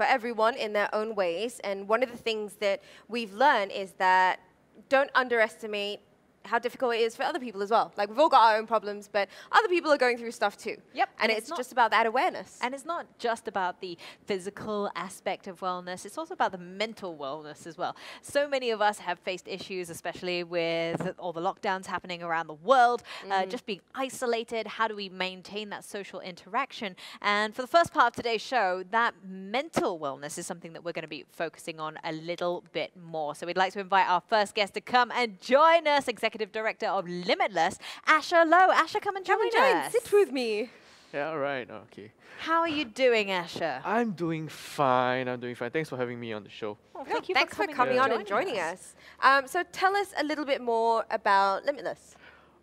for everyone in their own ways. And one of the things that we've learned is that don't underestimate how difficult it is for other people as well. Like we've all got our own problems, but other people are going through stuff too. Yep. And, and it's, it's just about that awareness. And it's not just about the physical aspect of wellness, it's also about the mental wellness as well. So many of us have faced issues, especially with all the lockdowns happening around the world, mm. uh, just being isolated. How do we maintain that social interaction? And for the first part of today's show, that mental wellness is something that we're going to be focusing on a little bit more. So we'd like to invite our first guest to come and join us, Executive Director of Limitless, Asher Low. Asher, come and join come and us. Sit with me. Yeah, all right, okay. How are you doing, Asher? I'm doing fine. I'm doing fine. Thanks for having me on the show. Oh, thank you Thanks for coming, for coming on and joining us. us. Um, so tell us a little bit more about Limitless.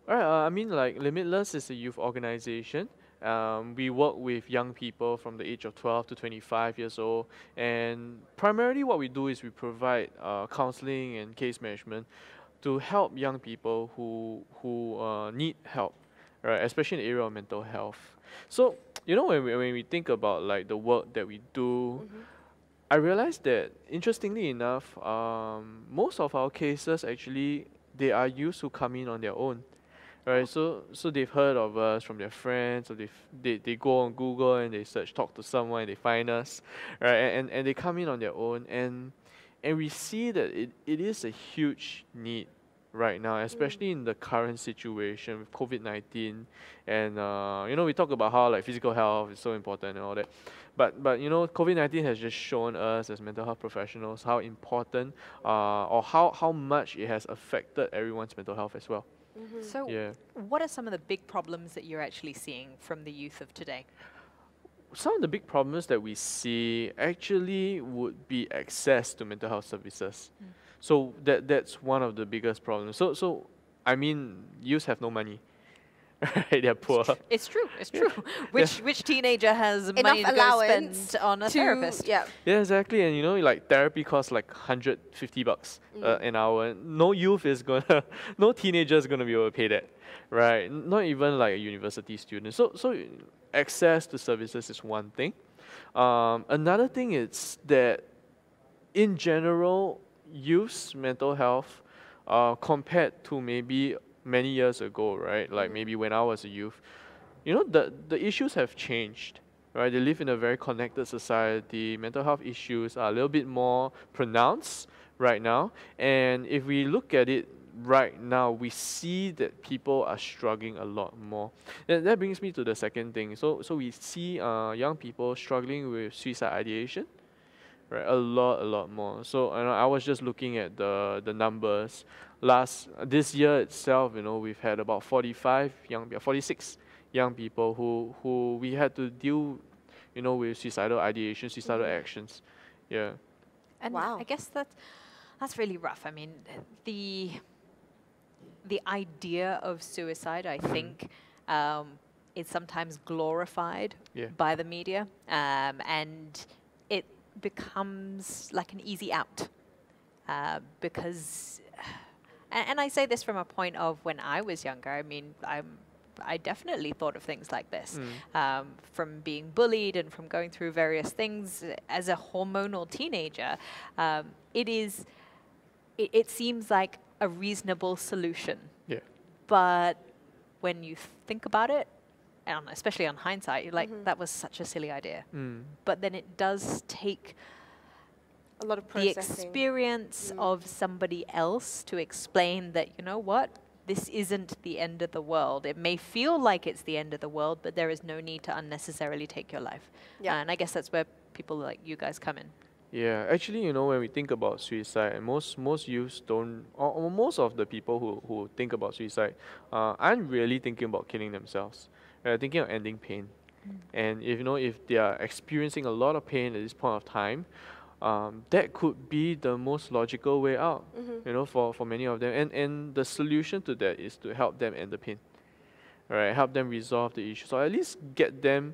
All right, uh, I mean, like Limitless is a youth organization. Um, we work with young people from the age of 12 to 25 years old, and primarily what we do is we provide uh, counseling and case management to help young people who who uh, need help, right? Especially in the area of mental health. So you know when we, when we think about like the work that we do, mm-hmm. I realized that interestingly enough, um, most of our cases actually they are youths who come in on their own. Right, so so they've heard of us from their friends, or they they they go on Google and they search, talk to someone, and they find us, right, and and they come in on their own, and and we see that it, it is a huge need right now, especially in the current situation with COVID nineteen, and uh, you know we talk about how like physical health is so important and all that, but but you know COVID nineteen has just shown us as mental health professionals how important uh, or how how much it has affected everyone's mental health as well. Mm-hmm. So, yeah. what are some of the big problems that you're actually seeing from the youth of today? Some of the big problems that we see actually would be access to mental health services. Mm. So that that's one of the biggest problems. So so I mean, youth have no money. right, they're poor. It's true. It's true. which which teenager has Enough money to go spend on a therapist? Yeah. Yeah, exactly. And you know, like therapy costs like hundred fifty bucks mm. uh, an hour. No youth is gonna, no teenager is gonna be able to pay that, right? Not even like a university student. So so access to services is one thing. Um, another thing is that in general, youth's mental health uh, compared to maybe many years ago, right? Like maybe when I was a youth, you know, the, the issues have changed, right? They live in a very connected society. Mental health issues are a little bit more pronounced right now. And if we look at it right now, we see that people are struggling a lot more. And that brings me to the second thing. So, so we see uh, young people struggling with suicide ideation, right? A lot, a lot more. So, you know, I was just looking at the the numbers. Last this year itself, you know, we've had about 45 young, 46 young people who who we had to deal, you know, with suicidal ideation, suicidal mm. actions. Yeah. And wow. I guess that that's really rough. I mean, the the idea of suicide, I mm. think, um, is sometimes glorified yeah. by the media, um, and it becomes like an easy out uh, because. And, and I say this from a point of when I was younger. I mean, I'm I definitely thought of things like this mm. um, from being bullied and from going through various things as a hormonal teenager. Um, it is, it, it, seems like a reasonable solution. Yeah. But when you think about it, and especially on hindsight, you're like, mm-hmm. that was such a silly idea. Mm. But then it does take a lot of processing. the experience mm. of somebody else to explain that, you know what, this isn't the end of the world. It may feel like it's the end of the world, but there is no need to unnecessarily take your life. Yeah. And I guess that's where people like you guys come in. Yeah, actually, you know, when we think about suicide, most most youths don't, or, or most of the people who, who think about suicide uh, aren't really thinking about killing themselves. They're thinking of ending pain. Mm. And if you know, if they are experiencing a lot of pain at this point of time, um, that could be the most logical way out. Mm-hmm. You know, for, for many of them, and and the solution to that is to help them end the pain. Right, help them resolve the issue, so at least get them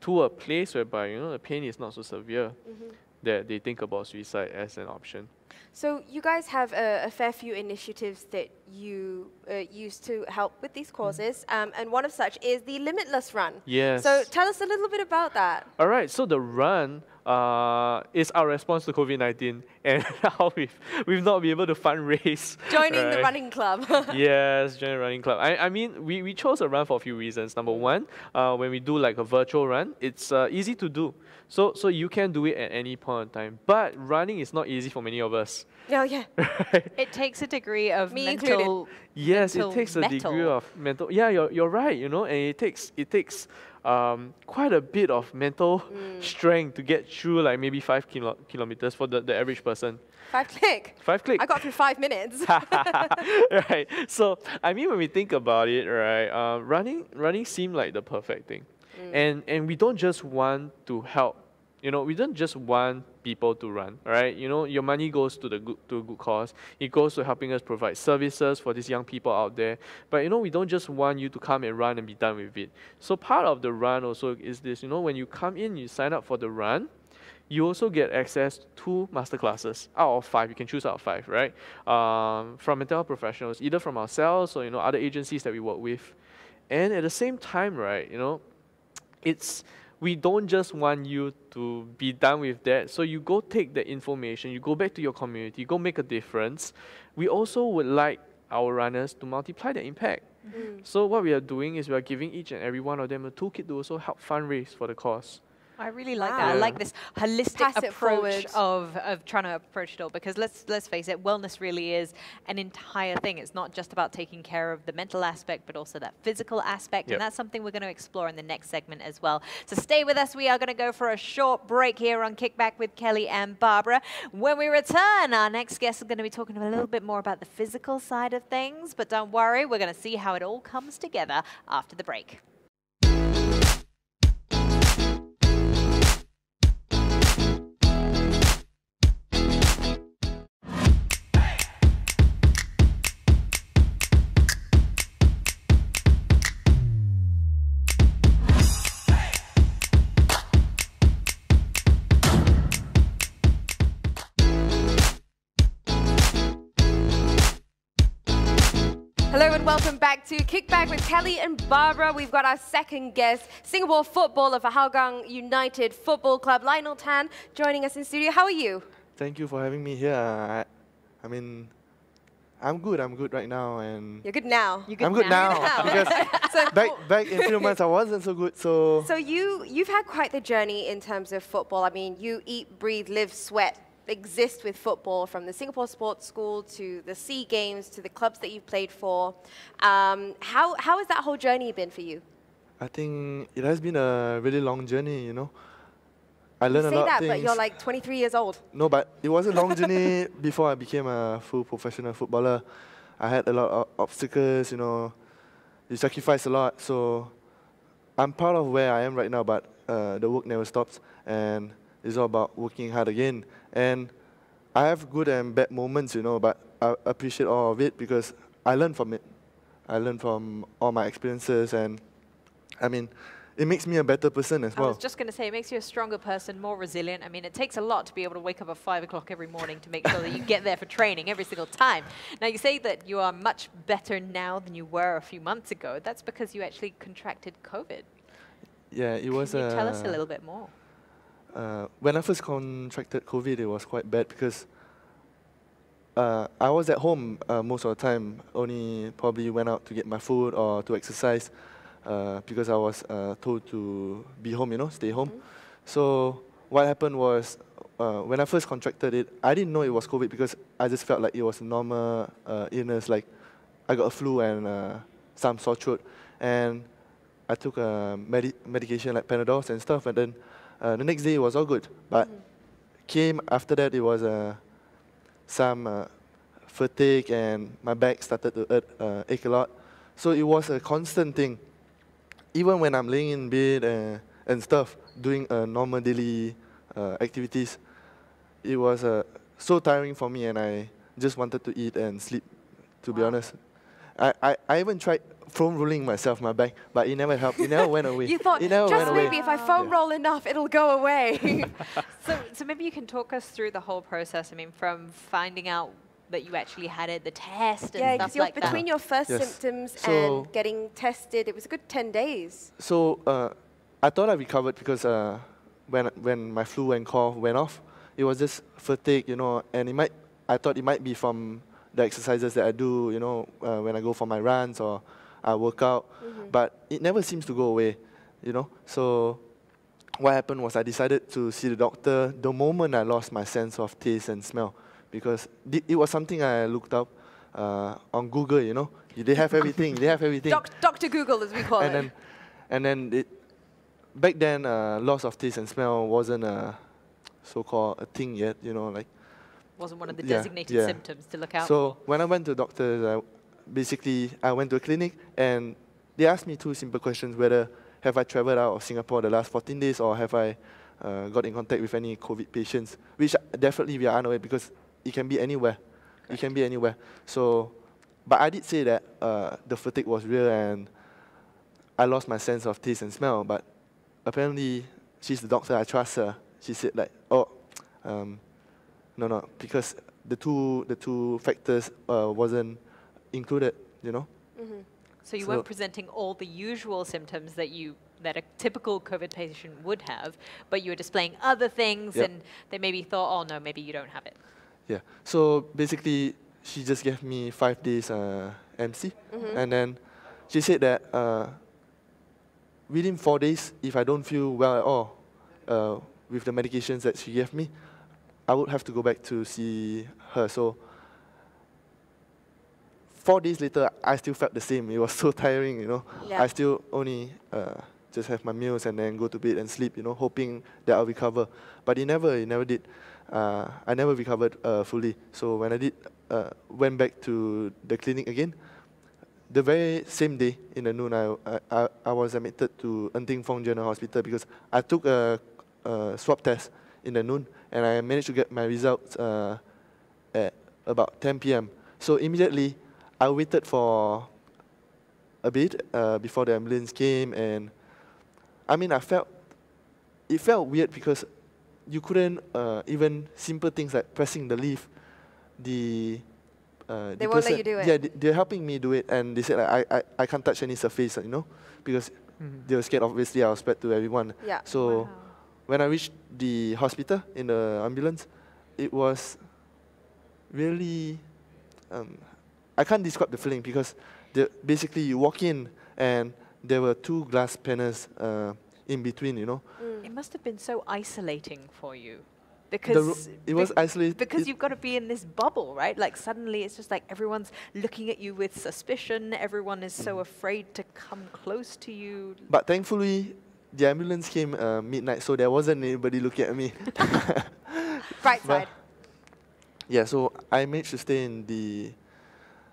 to a place whereby you know the pain is not so severe. Mm-hmm that they think about suicide as an option. So you guys have a, a fair few initiatives that you uh, use to help with these causes, mm. um, and one of such is the Limitless Run. Yes. So tell us a little bit about that. All right. So the run uh, is our response to COVID 19 and how we've, we've not been able to fundraise. Joining the running club. yes, join a running club. I, I mean, we, we chose a run for a few reasons. Number one, uh, when we do like a virtual run, it's uh, easy to do. So, so you can do it at any point in time. But running is not easy for many of us. oh yeah. It takes a degree of Me included. Yes, mental it takes a degree of mental. Yeah, you're, you're right. You know, and it takes it takes um, quite a bit of mental Mm. strength to get through like maybe five kilo- kilometers for the, the average person. Five click. Five click. I got through five minutes. right. So I mean, when we think about it, right, uh, running running seemed like the perfect thing, and and we don't just want to help. You know, we don't just want people to run, right? You know, your money goes to the good to a good cause. It goes to helping us provide services for these young people out there. But you know, we don't just want you to come and run and be done with it. So part of the run also is this. You know, when you come in, you sign up for the run you also get access to master classes out of five. You can choose out of five, right? Um, from mental professionals, either from ourselves or you know other agencies that we work with. And at the same time, right, you know, it's we don't just want you to be done with that. So you go take that information, you go back to your community, go make a difference. We also would like our runners to multiply their impact. Mm-hmm. So what we are doing is we are giving each and every one of them a toolkit to also help fundraise for the cause. I really like that. I like this holistic Pass approach of, of trying to approach it all because let's let's face it, wellness really is an entire thing. It's not just about taking care of the mental aspect, but also that physical aspect, Yep. and that's something we're going to explore in the next segment as well. So stay with us. We are going to go for a short break here on Kickback with Kelly and Barbara. When we return, our next guest is going to be talking a little bit more about the physical side of things, but don't worry, we're going to see how it all comes together after the break. Welcome back to Kickback with Kelly and Barbara. We've got our second guest, Singapore footballer for Hougang United Football Club, Lionel Tan, joining us in studio. How are you? Thank you for having me here. I, I mean, I'm good. I'm good right now, and You're good now. You're good I'm good now, now. because so, back back in few months I wasn't so good. So, so you you've had quite the journey in terms of football. I mean, you eat, breathe, live, sweat, exist with football from the Singapore Sports School to the SEA Games to the clubs that you've played for. Um, how how has that whole journey been for you? I think it has been a really long journey. You know, I learned You learned a say lot that, of but you're like 23 years old. no, but it was a long journey before I became a full professional footballer. I had a lot of obstacles. You know, you sacrifice a lot. So, I'm proud of where I am right now. But uh, the work never stops, and it's all about working hard again. And I have good and bad moments, you know, but I appreciate all of it because I learn from it. I learn from all my experiences, and I mean, it makes me a better person as I well. I was just going to say, it makes you a stronger person, more resilient. I mean, it takes a lot to be able to wake up at five o'clock every morning to make sure that you get there for training every single time. Now, you say that you are much better now than you were a few months ago. That's because you actually contracted COVID. yeah, it was. Can you tell us a little bit more? Uh, when I first contracted COVID, it was quite bad because uh, I was at home uh, most of the time. Only probably went out to get my food or to exercise uh, because I was uh, told to be home, you know, stay home. So what happened was uh, when I first contracted it, I didn't know it was COVID because I just felt like it was a normal uh, illness, like I got a flu and uh, some sore throat, and I took uh, medi- medication like Panadol and stuff, and then uh, the next day it was all good. But came after that, it was uh, some uh, fatigue and my back started to hurt, uh, ache a lot. So it was a constant thing. Even when I'm laying in bed uh, and stuff, doing uh, normal daily uh, activities, it was uh, so tiring for me, and I just wanted to eat and sleep. To be honest, I, I, I even tried foam rolling myself my back, but it never helped. It never went away. You thought it never just went away. maybe if I foam Yeah. roll enough, it'll go away. So, so maybe you can talk us through the whole process. I mean, from finding out that you actually had it, the test, and yeah, stuff because you're like that. between your first Yes. symptoms So- and getting tested. It was a good 10 days. So uh, I thought I recovered because uh, when when my flu and cough went off. It was just fatigue, you know, and it might. I thought it might be from the exercises that I do, you know, uh, when I go for my runs or I work out, Mm-hmm. but it never seems to go away, you know. So what happened was I decided to see the doctor the moment I lost my sense of taste and smell, because thi- it was something I looked up uh, on Google, you know. They have everything. they have everything Doc- Dr. Google, as we call and it. then and then it back then uh, loss of taste and smell wasn't a so-called a thing yet you know like Wasn't one of the designated yeah. symptoms to look out for. so for. when i went to doctors I, basically i went to a clinic and they asked me two simple questions whether have i traveled out of singapore the last 14 days or have i uh, got in contact with any covid patients which definitely we are unaware because it can be anywhere it can be anywhere so but i did say that uh, the fatigue was real and I lost my sense of taste and smell, but apparently she's the doctor. I trust her. She said like, oh, um, no, no, because the two the two factors uh, wasn't included. You know. Mhm. So you so- weren't presenting all the usual symptoms that you that a typical COVID patient would have, but you were displaying other things, Yep. and they maybe thought, oh no, maybe you don't have it. Yeah. So basically, she just gave me five days uh, MC, Mhm. and then she said that uh, within four days, if I don't feel well at all uh, with the medications that she gave me, I would have to go back to see her. So four days later, I still felt the same. It was so tiring, you know. Yeah. I still only uh, just have my meals and then go to bed and sleep, you know, hoping that I'll recover. But it never, it never did. Uh, I never recovered uh, fully. So when I did, uh, went back to the clinic again, the very same day in the noon, I, I, I- I was admitted to Ng Teng Fong General Hospital because I took a, a swab test in the noon and I managed to get my results uh, at about 10 p.m. So immediately, I waited for a bit uh, before the ambulance came, and I mean, I felt it felt weird because you couldn't uh, even simple things like pressing the leaf. The uh, They the won't let person- you do it. Yeah, they, they're helping me do it, and they said like, I, I I can't touch any surface, you know, because they were scared. Obviously, I was spread to everyone. Yeah. So Wow. when I reached the hospital in the ambulance, it was really, um, I can't describe the feeling because the, basically you walk in and there were two glass panels uh, in between, you know. Mm. It must have been so isolating for you, The ro- because it was be- isolated. because it- you've got to be in this bubble, right? Like suddenly it's just like everyone's looking at you with suspicion. Everyone is so afraid to come close to you. But thankfully, the ambulance came uh, midnight, so there wasn't anybody looking at me. Right But- Yeah, so I managed to stay in the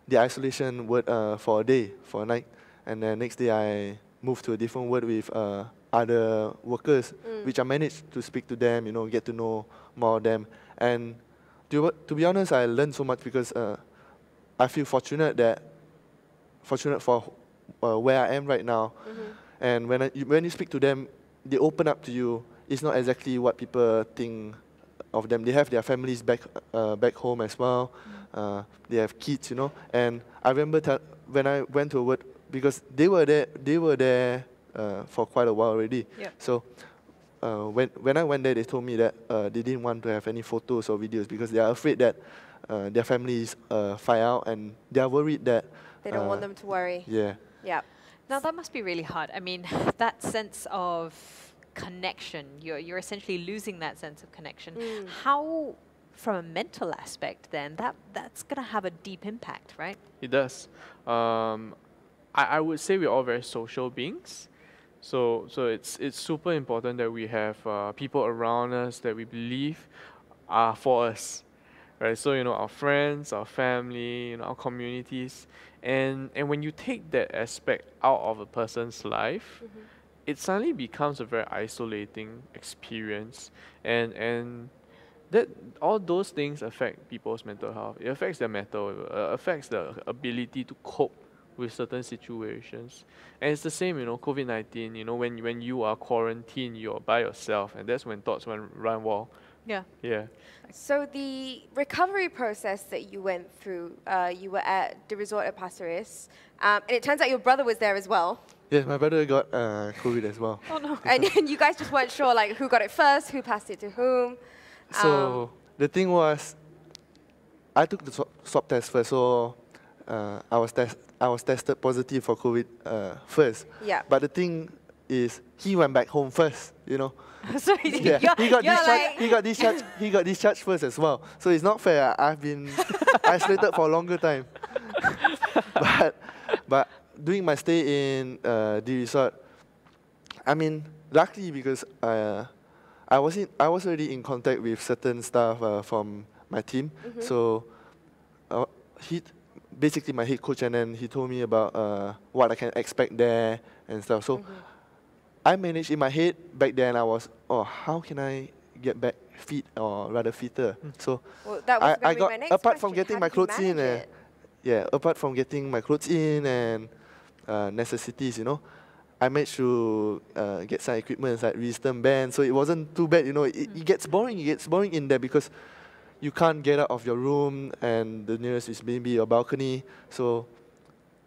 the isolation ward uh, for a day, for a night, and then next day I moved to a different ward with uh, other workers, Mm. which I managed to speak to them, you know, get to know more of them, and to to be honest, I learned so much because uh, I feel fortunate that fortunate for uh, where I am right now, Mhm. and when I, when you speak to them, they open up to you. It's not exactly what people think of them. They have their families back uh, back home as well. Uh, they have kids, you know. And I remember tell when I went to work because they were there. They were there uh, for quite a while already. Yep. So. Uh, when when I went there, they told me that uh, they didn't want to have any photos or videos because they are afraid that uh, their families uh, find out and they are worried that They don't want them to worry. yeah Yeah. Now that must be really hard. I mean, that sense of connection, you're, you're essentially losing that sense of connection. Mm. How, from a mental aspect, then that that's gonna have a deep impact, right? It does. Um, I, I would say we're all very social beings. So, so it's, it's super important that we have uh, people around us that we believe are for us. Right? So, you know, our friends, our family, you know, our communities. And, and when you take that aspect out of a person's life, Mhm. It suddenly becomes a very isolating experience. And and that all those things affect people's mental health. It affects their mental uh, affects the ability to cope with certain situations. And it's the same you know covid-19 you know when when you are quarantined you're by yourself and that's when thoughts run, run wild. Yeah. yeah. So the recovery process that you went through, uh, you were at the resort at Pasir Ris, um, and it turns out your brother was there as well. Yes, my brother got uh, COVID as well. Oh no. and, you guys just weren't sure, like, who got it first, who passed it to whom. So Um, the thing was, I took the swab, swab test first, so uh, I was test, I was tested positive for COVID uh, first. Yeah. But the thing is, he went back home first. You know. so Yeah. he got discharged. like, he got discharged. he got discharged first as well. So it's not fair. I've been isolated for a longer time. but but during my stay in uh, the resort, I mean, luckily because uh, I was in, I was already in contact with certain staff uh, from my team. Mm-hmm. So uh, he basically my head coach, and then he told me about uh, what I can expect there and stuff. So Mm-hmm. I managed in my head back then. I was, oh, how can I get back fit or rather fitter? So well, that was I- I got- my next apart from getting my clothes in, manage uh, yeah, apart from getting my clothes in and uh, necessities, you know, I managed to uh, get some equipment like wisdom band. So it wasn't too bad, you know. It, it gets boring. It gets boring in there because you can't get out of your room, and the nearest is maybe your balcony. So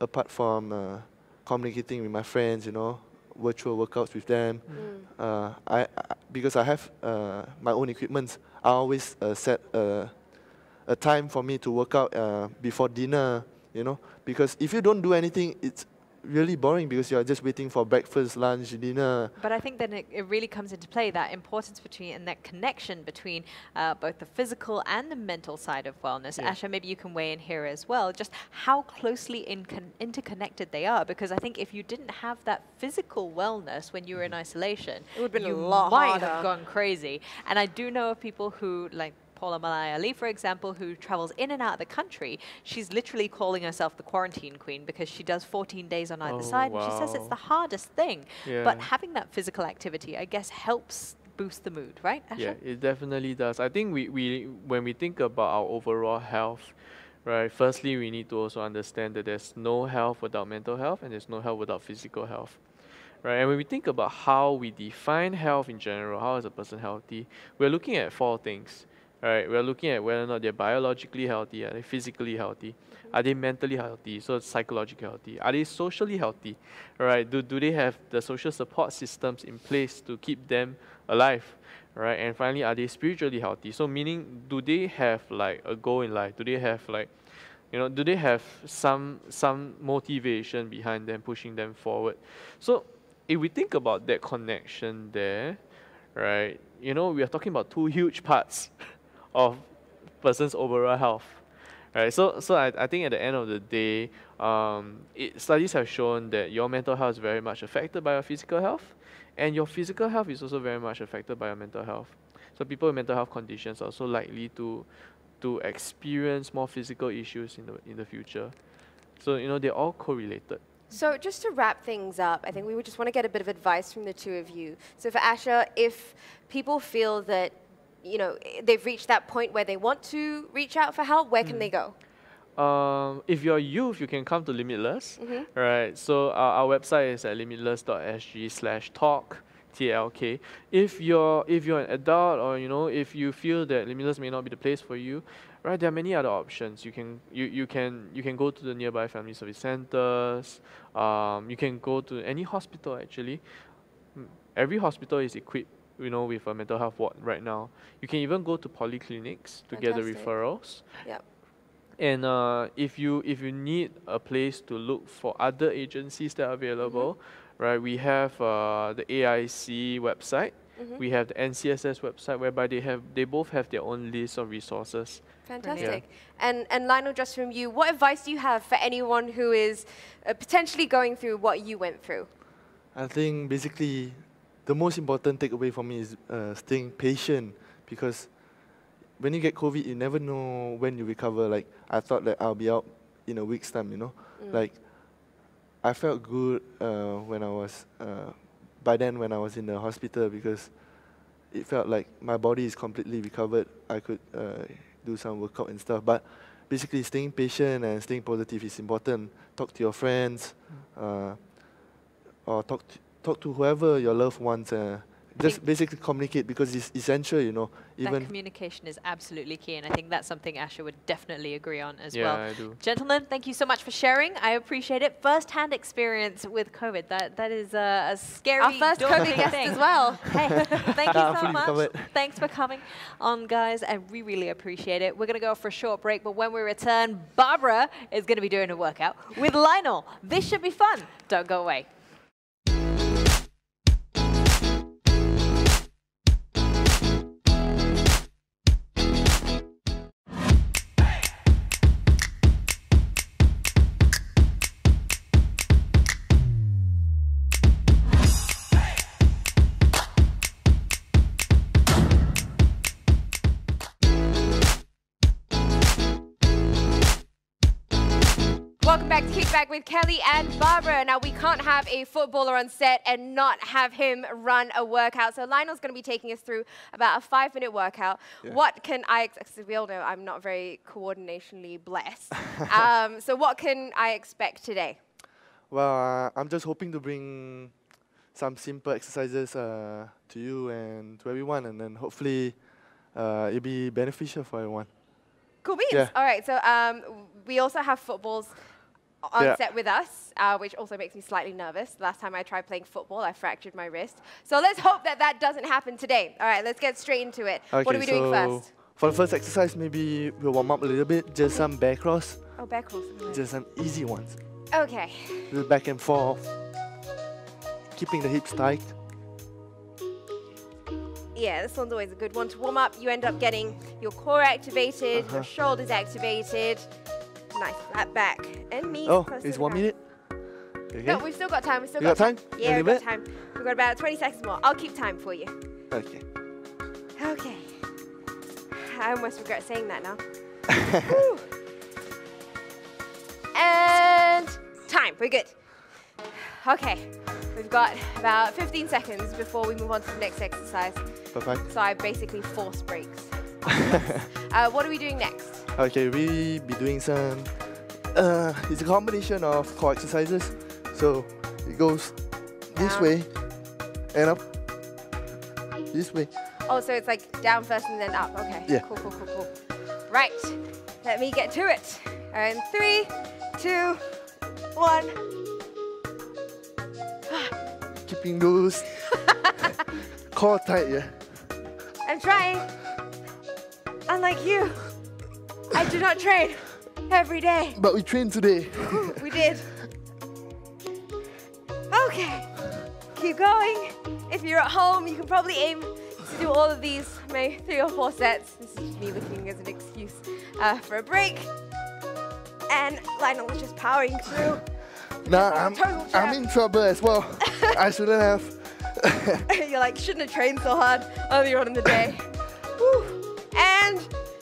apart from uh, communicating with my friends, you know, virtual workouts with them, Mm. uh, I, I because I have uh, my own equipment, I always uh, set a, a time for me to work out uh, before dinner. You know, because if you don't do anything, it's really boring because you are just waiting for breakfast, lunch, dinner. But I think then it, it really comes into play that importance between and that connection between uh, both the physical and the mental side of wellness. Yeah. Asher, maybe you can weigh in here as well, just how closely in interconnected they are. Because I think if you didn't have that physical wellness when you were in isolation, It would've been a you lot might have gone crazy. And I do know of people who like. Paula Malai Ali, for example, who travels in and out of the country, she's literally calling herself the quarantine queen because she does 14 days on either Oh, side. And she says it's the hardest thing. But having that physical activity, I guess, helps boost the mood, right? Asher? Yeah, it definitely does. I think we, we when we think about our overall health, right, firstly we need to also understand that there's no health without mental health and there's no health without physical health. Right? And when we think about how we define health in general, how is a person healthy, we're looking at four things. Right? We're looking at whether or not they're biologically healthy, are they physically healthy, are they mentally healthy, so psychologically healthy, are they socially healthy, right? Do, do they have the social support systems in place to keep them alive, right? And finally, are they spiritually healthy? So meaning, do they have like a goal in life? Do they have like, you know, do they have some some motivation behind them, pushing them forward? So if we think about that connection there, right? You know, we are talking about two huge parts of person's overall health. Right, so so I, I think at the end of the day, um, it, studies have shown that your mental health is very much affected by your physical health, and your physical health is also very much affected by your mental health. So people with mental health conditions are also likely to to experience more physical issues in the in the future. So you know they're all correlated. So just to wrap things up, I think we would just want to get a bit of advice from the two of you. So for Asher, if people feel that you know they've reached that point where they want to reach out for help, where can they go? Um, if you're youth, you can come to Limitless. Right. So our, our website is at limitless.sg slash talk. TLK. If you're if you're an adult or you know if you feel that Limitless may not be the place for you, right? There are many other options. You can you, you can you can go to the nearby family service centers. Um, you can go to any hospital actually. Mm, Every hospital is equipped, you know, with a mental health ward right now. You can even go to polyclinics to get the referrals. Yep. And uh, if you if you need a place to look for other agencies that are available, right? We have uh, the AIC website. We have the NCSS website, whereby they have they both have their own list of resources. Fantastic. And and Lionel, just from you, what advice do you have for anyone who is uh, potentially going through what you went through? I think basically the most important takeaway for me is uh, staying patient because when you get COVID, you never know when you recover. Like I thought that I'll be out in a week's time, you know. Like I felt good uh, when I was uh, by then when I was in the hospital because it felt like my body is completely recovered. I could uh, do some workout and stuff, but basically staying patient and staying positive is important. Talk to your friends. Uh, or talk to, talk to whoever your loved ones uh, just basically communicate because it's essential, you know. that Even communication is absolutely key, and I think that's something Asher would definitely agree on as yeah, well. I do. Gentlemen, thank you so much for sharing. I appreciate it. First-hand experience with COVID. That that is a, a scary, Our first daunting COVID guest thing. as well. Hey, thank you so much. covered. Thanks for coming on, guys. and we really appreciate it. We're going to go for a short break, but when we return, Barbara is going to be doing a workout with Lionel. This should be fun. Don't go away. Back with Kelly and Barbara. Now, we can't have a footballer on set and not have him run a workout. So, Lionel's going to be taking us through about a five minute workout. Yeah. What can I, ex- we all know I'm not very coordinationally blessed. um, so, what can I expect today? well, uh, I'm just hoping to bring some simple exercises uh, to you and to everyone, and then hopefully uh, it'll be beneficial for everyone. Cool beans. Yeah. All right. So, um, we also have footballs on Yeah. set with us, uh, which also makes me slightly nervous. Last time I tried playing football, I fractured my wrist. So let's hope that that doesn't happen today. All right, let's get straight into it. what are we doing first? For the first exercise, maybe we'll warm up a little bit, just some back cross, Oh, back rolls. just some easy ones. Okay. Little back and forth, keeping the hips tight. Yeah, this one's always a good one to warm up. You end up getting your core activated, your Uh-huh. shoulders activated, nice flat back, and knees Oh, it's one minute. Okay. No, we've still got time. We've still You got time? Yeah, we've got time. We've got about 20 seconds more. I'll keep time for you. Okay. Okay. I almost regret saying that now. And time. We're good. Okay. We've got about 15 seconds before we move on to the next exercise. Perfect. So I basically force breaks. uh, what are we doing next? Okay, we be doing some. Uh, it's a combination of core exercises. So it goes this Down. way and up. This way. Oh, so it's like down first and then up. Okay. Yeah. Cool, cool, cool, cool. Right. Let me get to it. And three, two, one. Keeping those core tight, yeah. I'm trying. Unlike you, I do not train every day. But we trained today. We did. Okay. Keep going. If you're at home, you can probably aim to do all of these, maybe three or four sets. This is me looking as an excuse uh, for a break. And Lionel was just powering through. nah, I'm, I'm in trouble as well. I shouldn't have. You're like, shouldn't have trained so hard earlier on in the day. Whew. And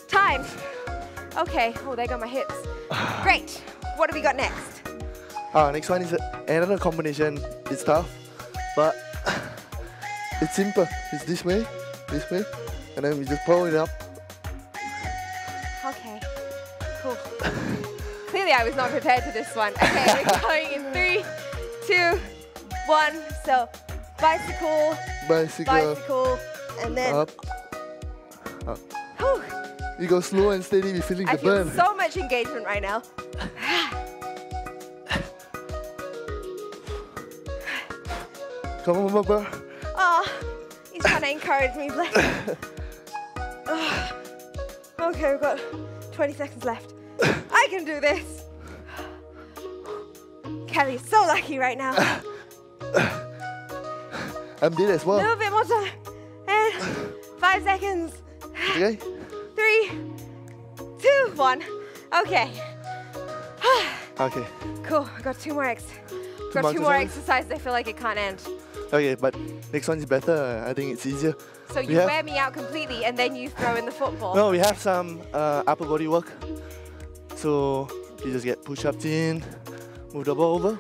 time. Okay. Oh, there go my hips. Great. What do we got next? Uh, next one is another combination. It's tough, but it's simple. It's this way, this way, and then we just pull it up. Okay. Cool. Clearly, I was not prepared for this one. Okay, we're going in three, two, one. So, bicycle, Bicycle bicycle, and then. up. up. You go slow and steady. We're feeling I the feel burn. so much engagement right now. Come on, Baba. Oh, he's trying to encourage me. Bless. Ah. okay, we've got 20 seconds left. I can do this. Kelly is so lucky right now. I'm dead as well. A little bit more time. And five seconds. Okay. Three, two, one. Okay. Okay. cool. I got two more ex. got more two more exercises? I feel like it can't end. Okay, but next one is better. I think it's easier. So you We have- wear me out completely, and then you throw in the football. No, we have some uh, upper body work. So you just get push-ups in, move the ball over,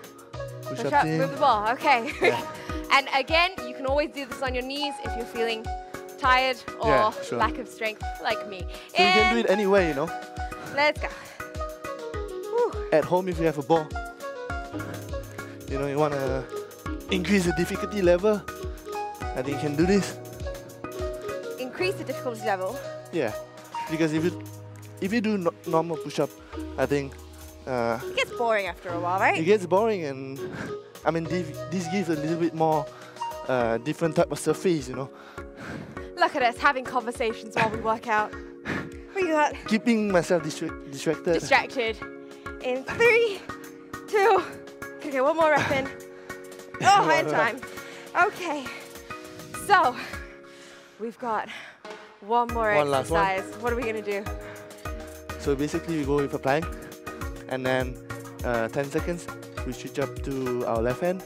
Push push-ups up, in. move the ball. Okay. Yeah. and again, you can always do this on your knees if you're feeling tired or Yeah, sure. lack of strength, like me. So you can do it anywhere, you know. Let's go. Whew. At home, if you have a ball, you know, you wanna increase the difficulty level. I think you can do this. Increase the difficulty level. Yeah, because if you if you do no normal push-up, I think uh, It gets boring after a while, right? it gets boring, and I mean this, this gives a little bit more uh, different type of surface, you know. Look at us having conversations while we work out. We got Keeping myself distra- distracted. distracted. In three, two. Okay, one more rep in. Oh, my time. Okay. So, we've got one more One last one. exercise. What are we gonna do? So basically, we go with a plank, and then uh, 10 seconds, we switch up to our left hand,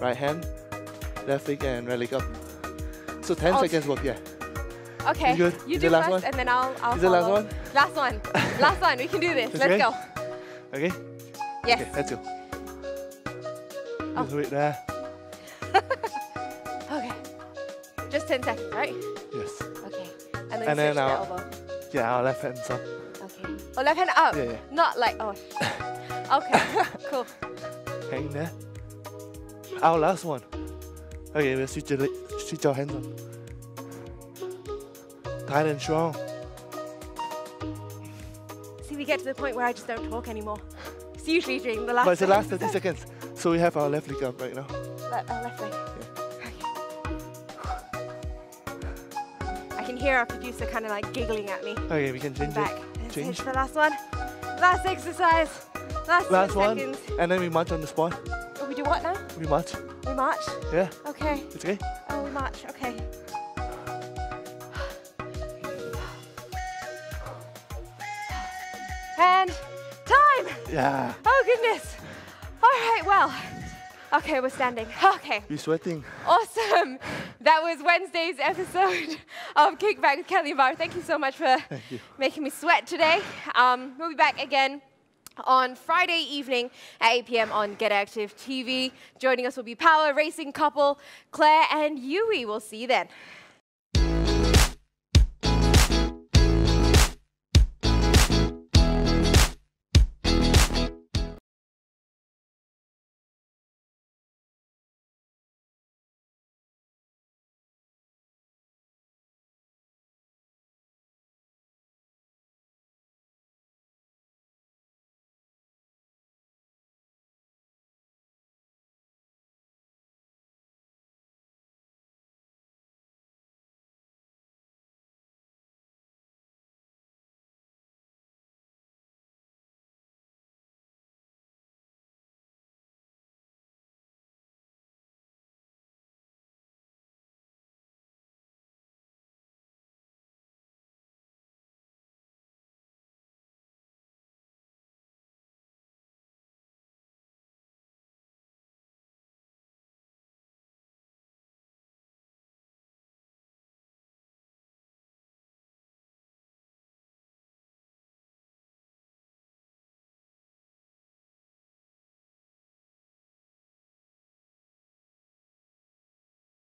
right hand, left leg, and right leg up. So 10 Oh, seconds work, yeah. Okay, You good? you do the last first, one? and then I'll. I'll Is the last follow. one? Last one. last one. We can do this. Let's Okay. go. Okay? Yes. Okay, let's go. Oh. Just wait there. Okay. Just 10 seconds, right? Yes. Okay. And then, And then to the elbow. Yeah, our left hand's up. Okay. Oh, left hand up. Yeah, yeah. Not like, oh. okay, cool. Hang there. Our last one. Okay, we'll switch, the, leg- switch our hands on. Tight and strong. See, we get to the point where I just don't talk anymore. It's usually during the last but it's the last 30 seconds. So we have our left leg up right now. Le- uh, left leg. I can hear our producer kind of like giggling at me. Okay, we can change Back. it. Change. finish the last one. Last exercise. Last, Last one. seconds. And then we march on the spot. Oh, we do what now? We march. We march? Yeah, Okay. it's okay. Oh, we march. Okay. And time. Yeah. Oh, goodness. All right, well. Okay, we're standing. Okay, You're sweating. awesome. That was Wednesday's episode of Kickback with Kelly and Bar. Thank you so much for making me sweat today. Um, we'll be back again on Friday evening at 8 p.m. on Get Active TV. Joining us will be Power Racing couple Claire and Yui. We'll see you then.